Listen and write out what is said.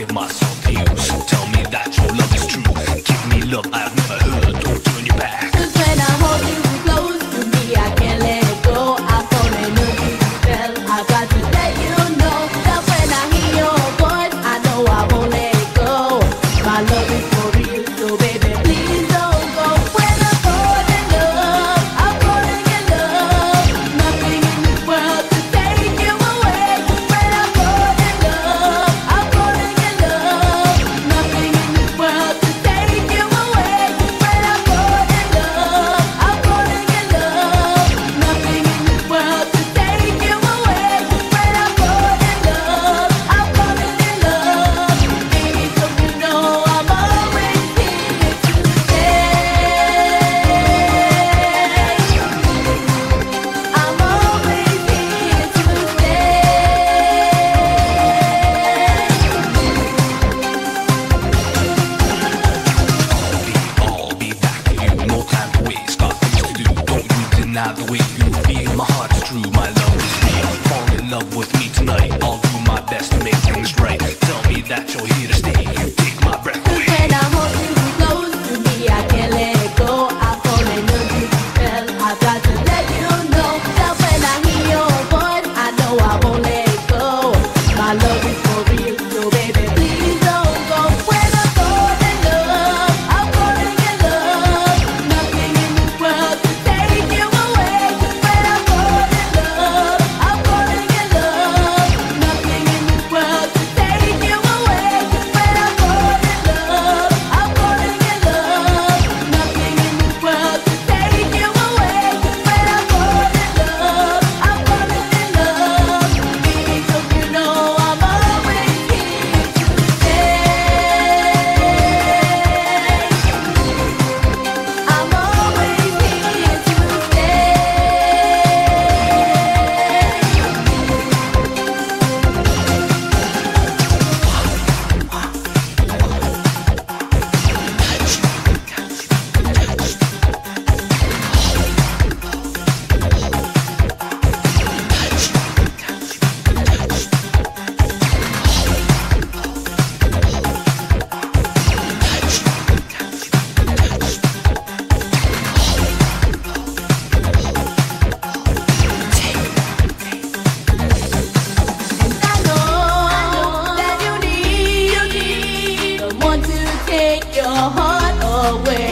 give myself to you. Tell me that your love is true. Give me love. I not the way away.